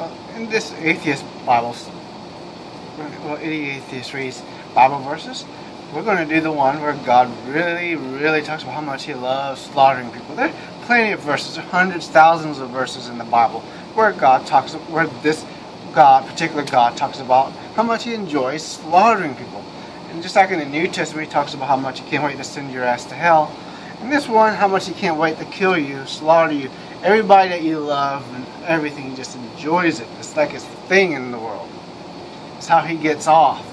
Well, in this atheist Bible, well, atheist reads Bible verses, we're going to do the one where God really, really talks about how much He loves slaughtering people. There are plenty of verses, hundreds, thousands of verses in the Bible where God talks, where this God, particular God, talks about how much He enjoys slaughtering people. And just like in the New Testament, He talks about how much He can't wait to send your ass to hell. And this one, how much He can't wait to kill you, slaughter you, everybody that you love, and everything. He just enjoys it. It's like His thing in the world. It's how He gets off.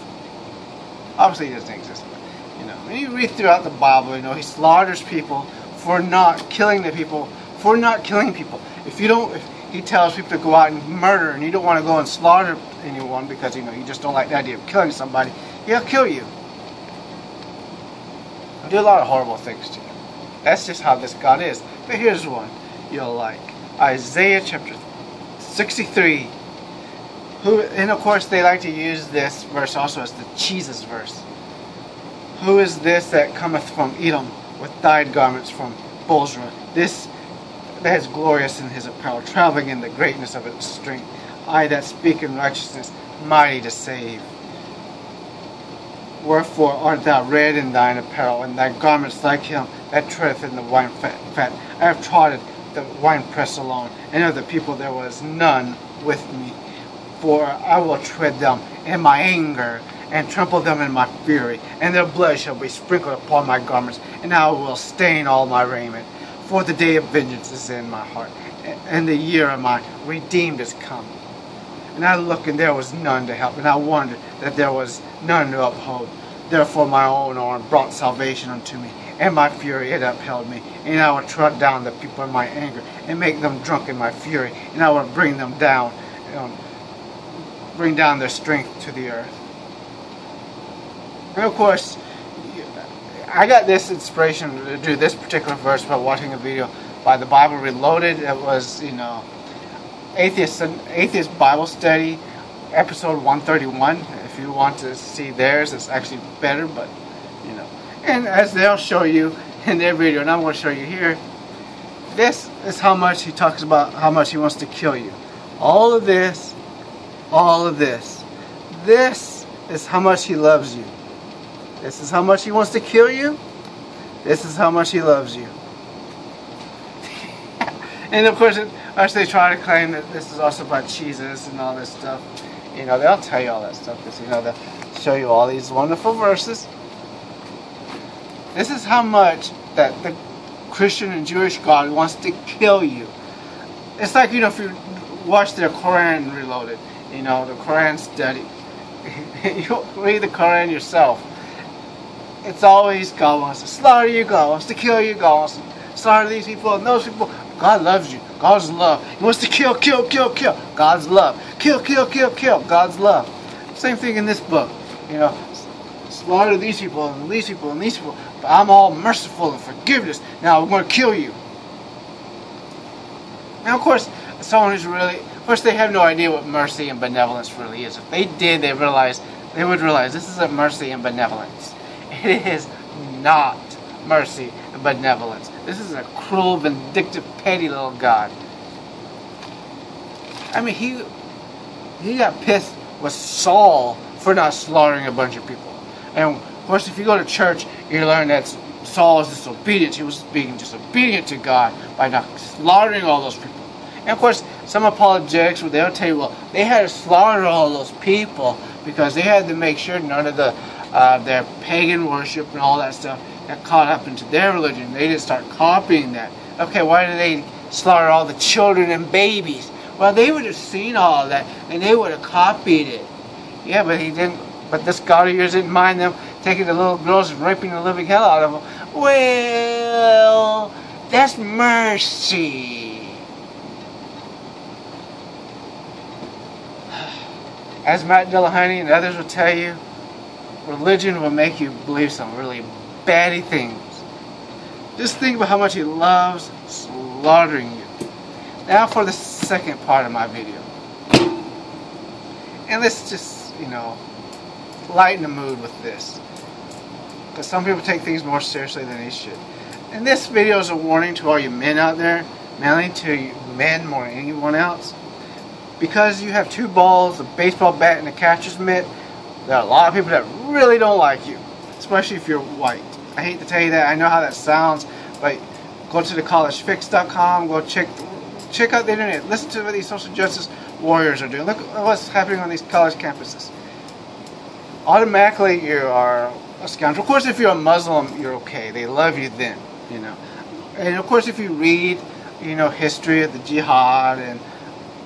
Obviously, He doesn't exist. But, you know, when you read throughout the Bible, you know, He slaughters people for not killing the people, for not killing people. If you don't, if he tells people to go out and murder, and you don't want to go and slaughter anyone because you know you just don't like the idea of killing somebody, he'll kill you. He'll do a lot of horrible things to you. That's just how this God is. But here's one you'll like Isaiah chapter 63. Who, and of course, they like to use this verse also as the Jesus verse. Who is this that cometh from Edom with dyed garments from Bozrah? This that is glorious in his apparel, traveling in the greatness of its strength. I that speak in righteousness, mighty to save. Wherefore art thou red in thine apparel, and thy garments like him that treadeth in the wine fat. I have trodden the winepress alone, and of the people there was none with me. For I will tread them in my anger, and trample them in my fury, and their blood shall be sprinkled upon my garments, and I will stain all my raiment. For the day of vengeance is in my heart, and the year of my redeemed is come. And I looked, and there was none to help, and I wondered that there was none to uphold. Therefore my own arm brought salvation unto me, and my fury it upheld me. And I would tread down the people in my anger, and make them drunk in my fury, and I would bring them down, um, bring down their strength to the earth. And of course, I got this inspiration to do this particular verse by watching a video by the Bible Reloaded. It was, you know, atheist atheist Bible study, episode 131. If you want to see theirs, it's actually better, but you know. And as they'll show you in their video, and I'm going to show you here, this is how much he talks about how much he wants to kill you. All of this, all of this. This is how much he loves you. This is how much he wants to kill you. This is how much he loves you. and of course, as they try to claim that this is also about Jesus and all this stuff, you know, they'll tell you all that stuff because, you know, they'll show you all these wonderful verses. This is how much that the Christian and Jewish God wants to kill you. It's like, you know, if you watch the Quran reloaded, you know, the Quran study, you read the Quran yourself it's always God wants to slaughter you, God wants to kill you, God wants to slaughter these people and those people. God loves you. God's love. He wants to kill, kill, kill, kill. God's love. Kill, kill, kill, kill. God's love. Same thing in this book. You know, slaughter these people and these people and these people. But I'm all merciful and forgiveness. Now I'm going to kill you. Now, of course, someone who's really, of course, they have no idea what mercy and benevolence really is. If they did, they realize, they would realize this isn't mercy and benevolence. It is not mercy and benevolence. This is a cruel, vindictive, petty little God. I mean, he he got pissed with Saul for not slaughtering a bunch of people. And of course, if you go to church, you learn that Saul is disobedient. He was being disobedient to God by not slaughtering all those people. And of course, some apologetics, they'll tell you, well, they had to slaughter all those people because they had to make sure none of the uh, their pagan worship and all that stuff got caught up into their religion. They didn't start copying that. Okay, why did they slaughter all the children and babies? Well, they would have seen all that and they would have copied it. Yeah, but he didn't. But this God of yours didn't mind them taking the little girls and raping the living hell out of them. Well, that's mercy. As Matt Dillahunty and others will tell you, religion will make you believe some really batty things. Just think about how much he loves slaughtering you. Now for the second part of my video. And let's just, you know, lighten the mood with this. Because some people take things more seriously than they should. And this video is a warning to all you men out there, mainly to men more than anyone else. because you have two balls, a baseball bat, and a catcher's mitt, there are a lot of people that really don't like you, especially if you're white. I hate to tell you that. I know how that sounds, but go to thecollegefix.com, go check check out the internet, listen to what these social justice warriors are doing. Look at what's happening on these college campuses. Automatically, you are a scoundrel. Of course, if you're a Muslim, you're okay. They love you then, you know. And of course, if you read, you know, history of the jihad and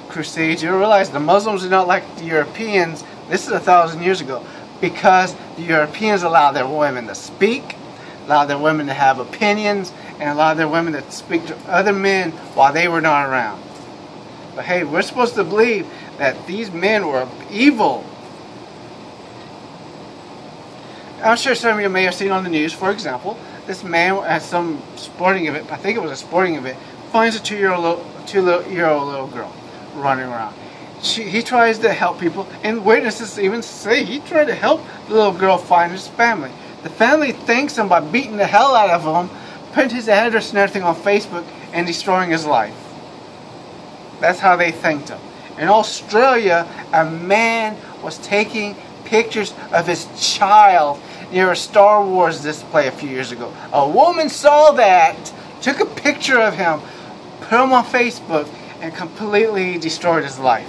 crusades, you realize the Muslims are not like the Europeans. This is a thousand years ago because the Europeans allowed their women to speak, allowed their women to have opinions, and allowed their women to speak to other men while they were not around. But hey, we're supposed to believe that these men were evil. I'm sure some of you may have seen on the news, for example, this man at some sporting event, I think it was a sporting event, finds a two-year-old two-year-old little girl running around. She, he tries to help people, and witnesses even say he tried to help the little girl find his family. The family thanks him by beating the hell out of him, putting his address and everything on Facebook, and destroying his life. That's how they thanked him. In Australia, a man was taking pictures of his child near a Star Wars display a few years ago. A woman saw that, took a picture of him, put him on Facebook, and completely destroyed his life.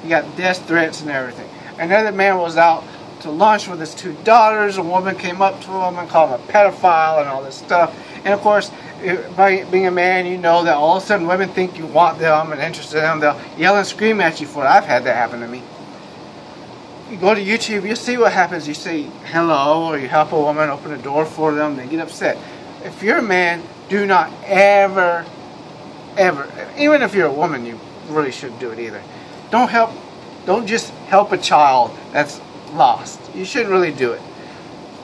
He got death threats and everything. Another man was out to lunch with his two daughters. A woman came up to him and called him a pedophile and all this stuff. And of course, by being a man, you know that all of a sudden women think you want them and interested in them. They'll yell and scream at you for it. I've had that happen to me. You go to YouTube, you see what happens. You say hello, or you help a woman open a door for them. They get upset. If you're a man, do not ever, ever, even if you're a woman, you really shouldn't do it either. Don't help. Don't just help a child that's lost. You shouldn't really do it.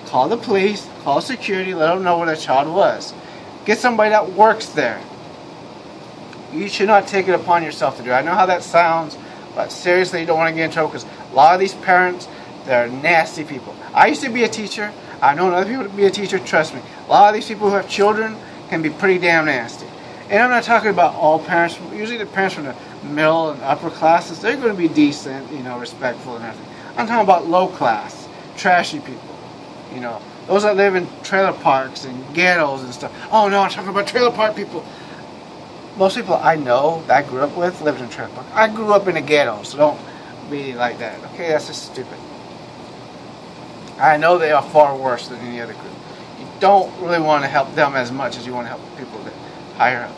Call the police, call security, let them know where the child was. Get somebody that works there. You should not take it upon yourself to do it. I know how that sounds, but seriously, you don't want to get in trouble because a lot of these parents, they're nasty people. I used to be a teacher. I know other people to be a teacher, trust me. A lot of these people who have children can be pretty damn nasty. And I'm not talking about all parents. Usually the parents from the middle and upper classes, they're going to be decent, you know, respectful and everything. I'm talking about low class, trashy people, you know. Those that live in trailer parks and ghettos and stuff. Oh no, I'm talking about trailer park people. Most people I know that I grew up with lived in park. I grew up in a ghetto, so don't be like that. Okay, that's just stupid. I know they are far worse than any other group. You don't really want to help them as much as you want to help people that higher up.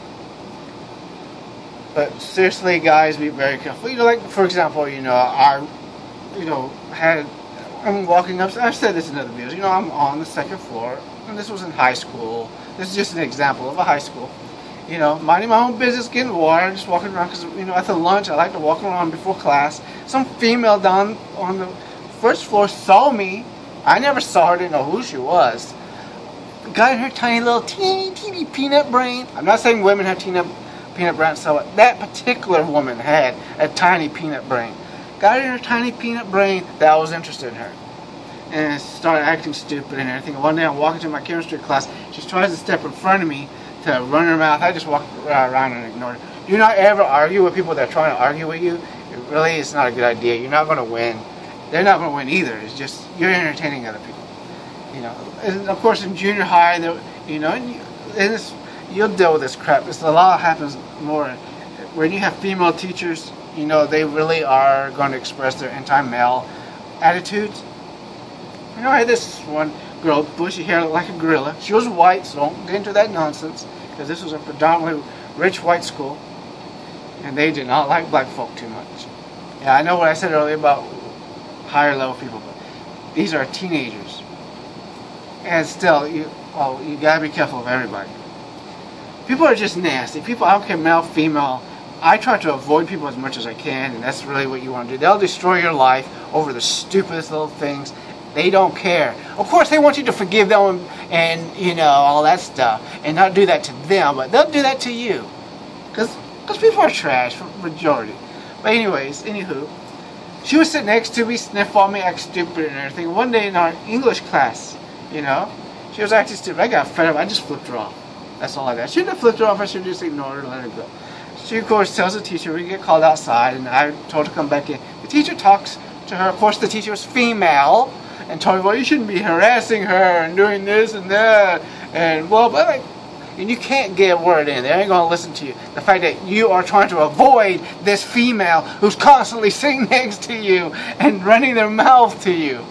But seriously, guys, be very careful. You know, like for example, you know, I, you know, had I'm walking up. I've said this in other videos. You know, I'm on the second floor, and this was in high school. This is just an example of a high school. You know, minding my own business, getting water, just walking around. Because you know, at the lunch, I like to walk around before class. Some female down on the first floor saw me. I never saw her. Didn't know who she was. Got in her tiny little teeny teeny peanut brain. I'm not saying women have peanut peanut brain, so that particular woman had a tiny peanut brain got in her tiny peanut brain that I was interested in her. And started acting stupid and everything. one day I'm walking to my chemistry class. She tries to step in front of me to run her mouth. I just walk uh, around and ignore her. Do not ever argue with people that are trying to argue with you. It really is not a good idea. You're not going to win. They're not going to win either. It's just you're entertaining other people. You know, and of course in junior high, you know, and, you, and this, you'll deal with this crap. It's a lot happens more when you have female teachers you know, they really are going to express their anti-male attitudes. You know, I had this one girl, bushy hair, like a gorilla. She was white, so don't get into that nonsense, because this was a predominantly rich white school, and they did not like black folk too much. Yeah, I know what I said earlier about higher level people, but these are teenagers. And still, you, well, you gotta be careful of everybody. People are just nasty. People, I don't care male, female, I try to avoid people as much as I can, and that's really what you want to do. They'll destroy your life over the stupidest little things. They don't care. Of course, they want you to forgive them and, you know, all that stuff, and not do that to them, but they'll do that to you. Because people are trash, for majority. But anyways, anywho, she was sitting next to me, sniff on me, act stupid and everything. One day in our English class, you know, she was acting stupid. I got fed up. I just flipped her off. That's all I got. I shouldn't have flipped her off. I should have just ignored her and let her go. she of course tells the teacher we get called outside and I told her to come back in. The teacher talks to her. Of course the teacher was female and told me, well you shouldn't be harassing her and doing this and that and well but like and you can't get a word in. They ain't going to listen to you. The fact that you are trying to avoid this female who's constantly sitting next to you and running their mouth to you.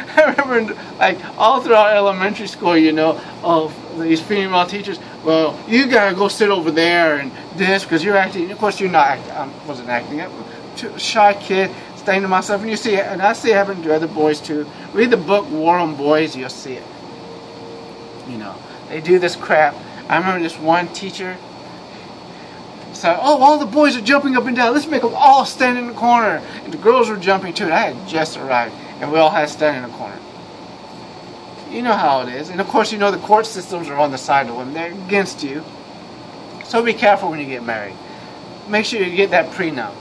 I remember, like, all throughout elementary school, you know, of these female teachers, well, you gotta go sit over there and this, because you're acting, of course, you're not, acting, I wasn't acting, I was a shy kid, staying to myself, and you see it, and I see it happen to other boys too. Read the book War on Boys, you'll see it you know. They do this crap. I remember this one teacher said, oh, all the boys are jumping up and down. Let's make them all stand in the corner. And the girls were jumping too. And I had just arrived. And we all had to stand in the corner. You know how it is. And of course, you know the court systems are on the side of women. They're against you. So be careful when you get married. Make sure you get that prenup.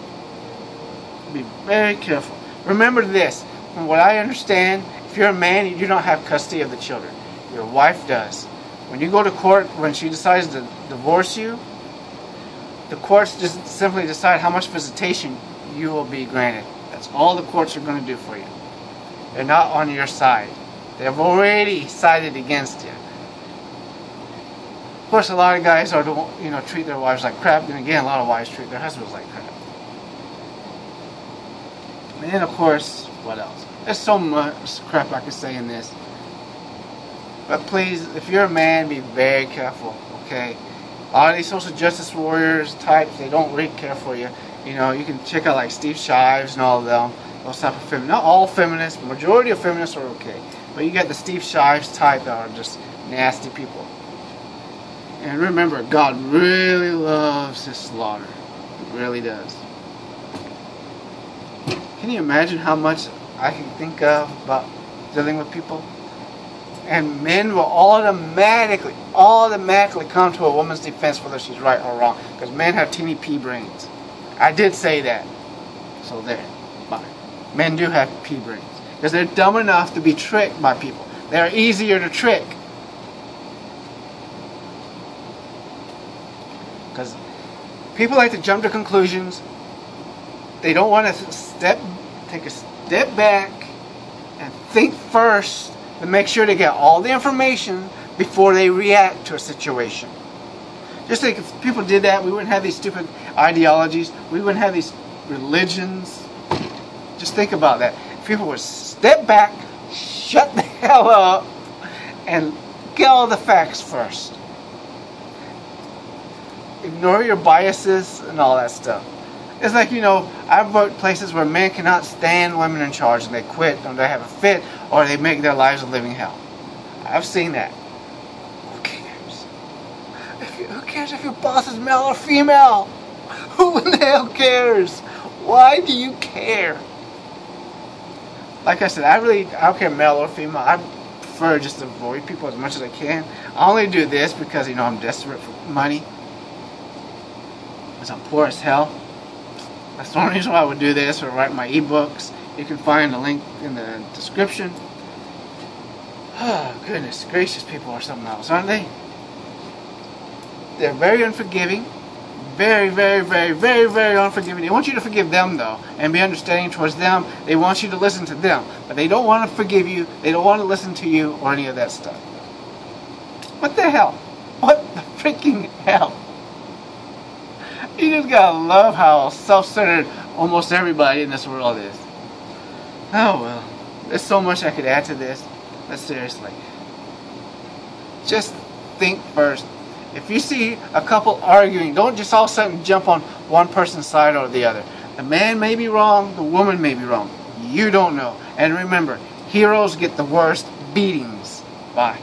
Be very careful. Remember this. From what I understand, if you're a man, you don't have custody of the children. Your wife does. When you go to court, when she decides to divorce you, the courts just simply decide how much visitation you will be granted. That's all the courts are going to do for you. They're not on your side. They've already sided against you. Of course, a lot of guys are, you know, treat their wives like crap, and again, a lot of wives treat their husbands like crap. And then, of course, what else? There's so much crap I could say in this. But please, if you're a man, be very careful, okay? A lot of these social justice warriors types, they don't really care for you. You know, you can check out like Steve Shives and all of them. Those type of feminists. Not all feminists, majority of feminists are okay. But you got the Steve Shives type that are just nasty people. And remember, God really loves his slaughter. He really does. Can you imagine how much I can think of about dealing with people? and men will automatically, automatically come to a woman's defense whether she's right or wrong. Because men have teeny pea brains. I did say that. So there. Bye. Men do have pea brains. Because they're dumb enough to be tricked by people. They're easier to trick. Because people like to jump to conclusions. They don't want to step, take a step back and think first and make sure they get all the information before they react to a situation. Just think if people did that, we wouldn't have these stupid ideologies. We wouldn't have these religions. Just think about that. If people would step back, shut the hell up, and get all the facts first. Ignore your biases and all that stuff. It's like, you know, I've worked places where men cannot stand women in charge and they quit or they have a fit or they make their lives a living hell. I've seen that. Who cares? You, who cares if your boss is male or female? Who in the hell cares? Why do you care? Like I said, I really, I don't care male or female. I prefer just to avoid people as much as I can. I only do this because, you know, I'm desperate for money. Because I'm poor as hell. That's the only reason why I would do this or write my ebooks. You can find the link in the description. Oh, goodness gracious, people are something else, aren't they? They're very unforgiving. Very, very, very, very, very unforgiving. They want you to forgive them, though, and be understanding towards them. They want you to listen to them. But they don't want to forgive you. They don't want to listen to you or any of that stuff. What the hell? What the freaking hell? You just gotta love how self-centered almost everybody in this world is. Oh well, there's so much I could add to this, but seriously, just think first. If you see a couple arguing, don't just all of a sudden jump on one person's side or the other. The man may be wrong, the woman may be wrong. You don't know. And remember, heroes get the worst beatings. Bye.